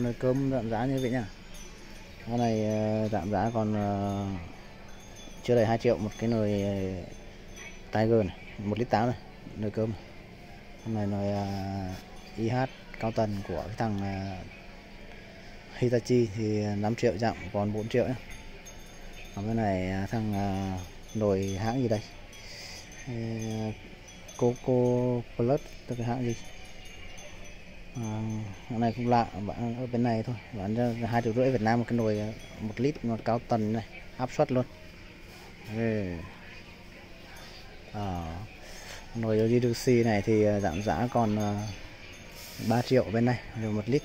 nồi cơm giảm giá như vậy nhá. Con này giảm giá còn ờ, chưa đầy 2 triệu một cái nồi ờ, Tiger này, một lít táo này, nồi cơm con này nồi ờ, IH cao tần của cái thằng Hitachi thì 5 triệu giảm còn 4 triệu nhé còn cái này thằng nồi hãng gì đây? Coco Plus tức cái hãng gì? À, này cũng lạ bạn ở bên này thôi. Bán cho hai triệu rưỡi Việt Nam một cái nồi ờ, một lít một cao tần này áp suất luôn. Ê. à, nồi LG này thì ờ, giảm giá còn 3 triệu bên này được một lít.